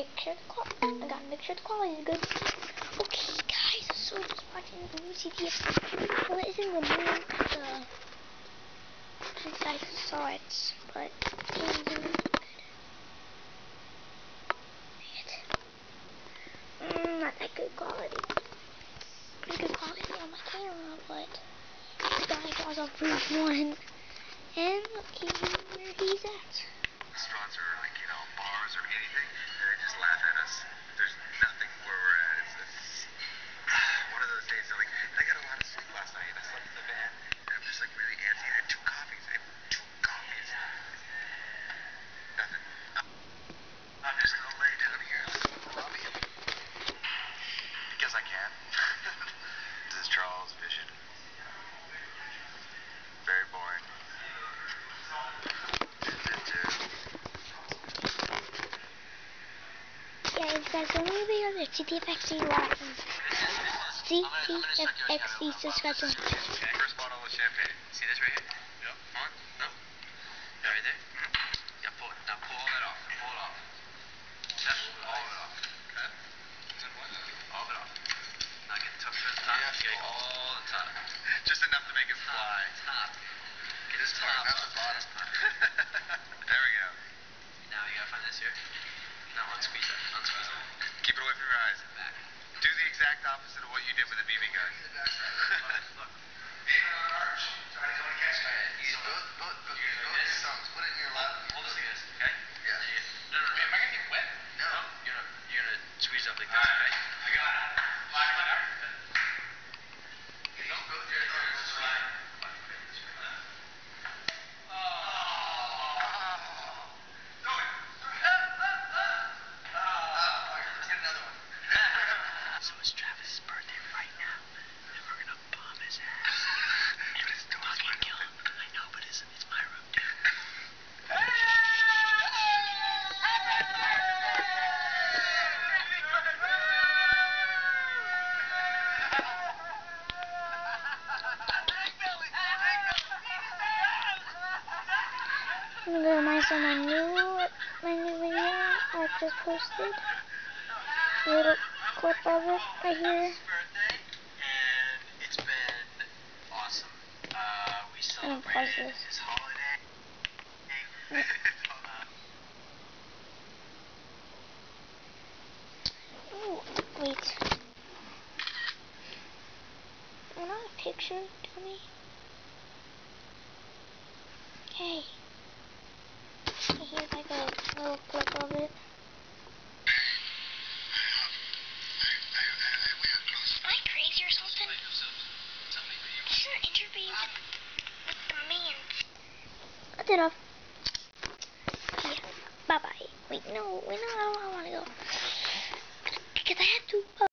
make sure the quality, I gotta make sure the quality is good. Okay, guys, so just watching the new CTF. Well, it isn't the new, uh, you guys saw it, but it. Mm, not that good quality. Pretty good quality on my camera, but this guy draws off proof one. Guys, when we be on the CTFXC watching CTFXC subscribe to First bottle of champagne. See this right here? Yep. On? No? Yeah, right there? Yeah, pull it. Now pull all that off. Pull it off. Yep, all of it off. Okay. All of it off. Now get the top to the top. Yeah, get all the top. Just enough to make it fly. Top. Get this top. Not the bottom. exact opposite of what you did with the BB gun. Look. Arch. Try to go and catch it. You both, both, I'm gonna of my new, my new video I just posted. A little clip of it right here. birthday, and it's been awesome. Uh, we I'm gonna pause this. his Ooh, wait. Am I not a picture, dummy? Okay. Here's like a little clip of it. Am I crazy or something? This is an interview with, with the man. Cut it off. Yeah. Bye bye. Wait, no, wait, no, I don't, I don't want to go. Because I have to. Uh,